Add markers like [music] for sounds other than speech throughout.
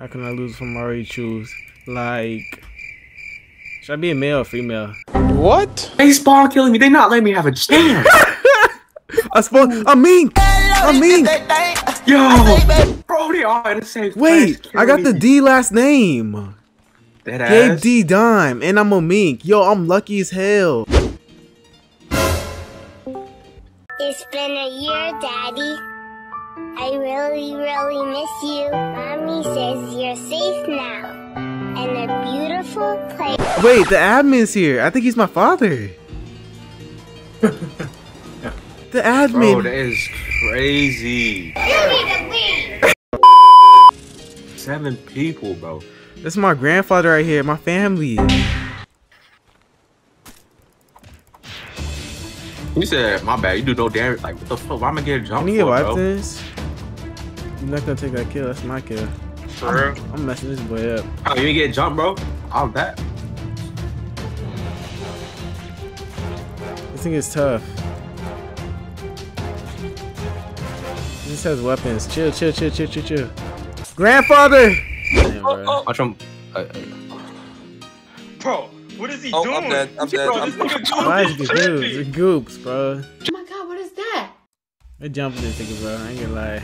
How can I lose from already choose? Like, should I be a male or female? What? They spawn killing me. They not letting me have a chance. [laughs] I suppose I'm mean. I'm mean. Yo, bro, they all in the same. Wait, I got the. D last name. Dead Gabe ass. D Dime, and I'm a mink. Yo, I'm lucky as hell. It's been a year, Daddy. I really, really miss you. Mommy says you're safe now. And a beautiful place. Wait, the admin's here. I think he's my father. [laughs] the admin. Bro, that is crazy. Seven people, bro. That's my grandfather right here. My family. You said, my bad, you do no damage. Like, what the fuck? Why am I getting jumped Can you get for, wiped bro? this? You're not gonna take that kill. That's my kill. For real? I'm messing this boy up. Oh, you ain't get jumped, bro? All that. This thing is tough. This has weapons. Chill, chill, chill, chill, chill, chill. Grandfather! Damn, bro. Watch him. Uh, Bro, what is he Oh, doing? I'm dead. I'm dead. Bro, I'm- this nigga Why is it goops? It's goops, bro. Oh my god, what is that? They jumping this nigga, bro. I ain't gonna lie.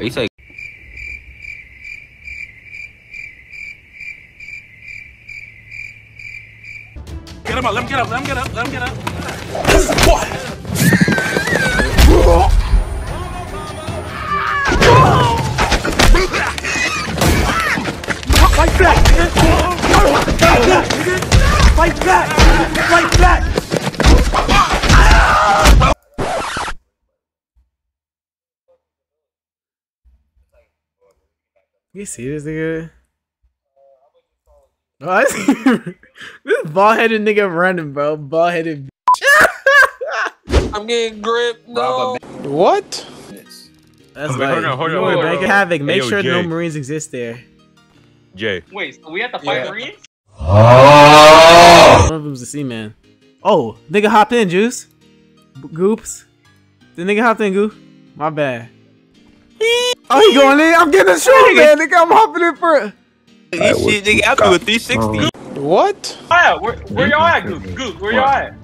he say, Up, let him get up, let him get up, let him get up. Fight back, nigga! Fight back! Fight back! You see this nigga? Oh, [laughs] this bald headed nigga running, bro. Bald headed. [laughs] I'm getting gripped. No. What? That's Wait, like, hold on, hold you on, know what, hold on, Bank. Havoc. Make Hey, yo, sure no Marines exist there. Jay. Wait, so we have to fight Yeah. Marines? One of them's the Seaman. Oh, nigga hopped in, Juice. Goops. The nigga hopped in, Goop. My bad. Oh, he going in. I'm getting a shot, man. Nigga, I'm hopping in for. This shit, nigga, I do a 360. What? Ah, where, where y'all at, Goose? Goose, where y'all at?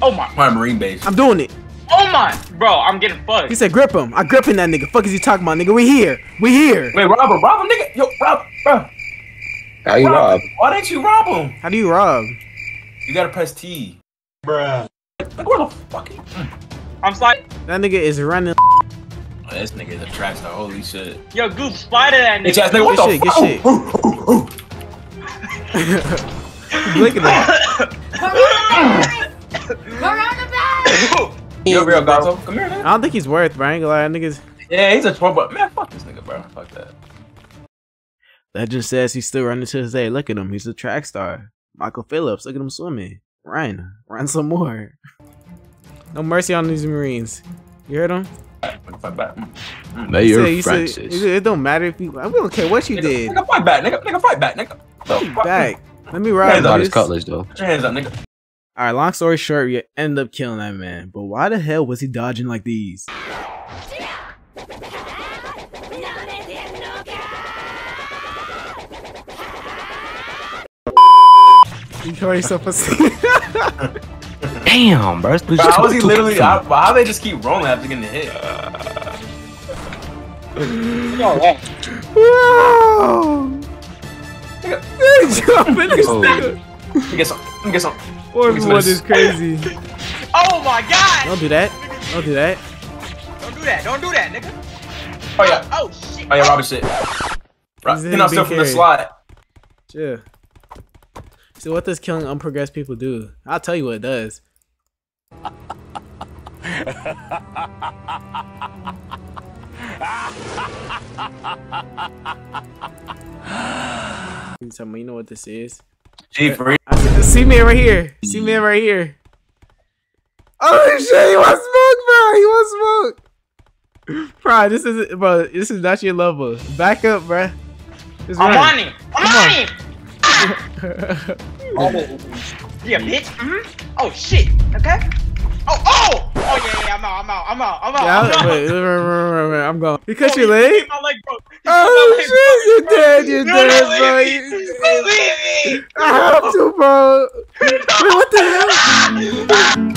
Oh my, my Marine base. I'm doing it. oh my, bro, I'm getting He fucked. said, grip him. I gripping that nigga. Fuck is he talking about, nigga? We here. We here. Wait, rob him, rob him, nigga. Yo, rob, bro. How you rob? Why didn't you rob him? How do you rob? You gotta press T. Bruh. Like, where the fuck? He... I'm sliding. That nigga is running. This nigga is a trash star. Holy shit. Yo, Goose, slide at that Bitch ass nigga. nigga, what Good the shit, fuck? good shit. Blinking at Coronavirus! You real Gato? Come here, nigga. I don't think he's worth, bro. I ain't gonna lie. Nigga's. Yeah, he's a troll, but man, fuck this nigga, bro. Fuck that. Legend says he's still running to this day. Look at him. He's a track star. Michael Phillips. Look at him swimming. Run. Run some more. [laughs] No mercy on these Marines. You heard him? Fight back. Mm, mm. He said- he said- he said, it don't matter if you. I don't care what you Nigga, did. nigga, fight back, nigga. Nigga, fight back, nigga. The fuck? Back. Let me Hands ride. up. this. Put your hands up, nigga. All right. Long story short, we end up killing that man. But why the hell was he dodging like these? You call yourself a. [laughs] [laughs] Damn, bro. Bro, how was he literally? How, how they just keep rolling after getting the hit? Wow! He's jumping this Oh. nigga. Let me get some. Let me get some. Everyone is crazy. Oh my god! Don't do that. Don't do that. Don't do that, don't do that, nigga. Oh yeah. Oh shit. Oh yeah, Robert shit. Right. He's You're not being still from the carried. slide. Chill. So what does killing unprogressed people do? I'll tell you what it does. You tell me, you know what this is? G for real. I see, see me right here. See me right here. Oh shit! He wants smoke, bro. He wants smoke. Bro, this is bro. This is not your level. Back up, bro. Just I'm run. on him. I'm on him. [laughs] Oh. Yeah, bitch. hmm Oh shit. Okay. Oh, oh! Oh, yeah, yeah, I'm out, I'm out, I'm out, I'm out. Yeah, I'm out. wait, wait, wait, wait, wait, I'm going. You cut Oh, your he My leg. He Oh leg, shit, you're dead, you're No, no, dead, leave bro. me. You- Leave me. I have to, bro. [laughs] Wait, what the hell? [laughs]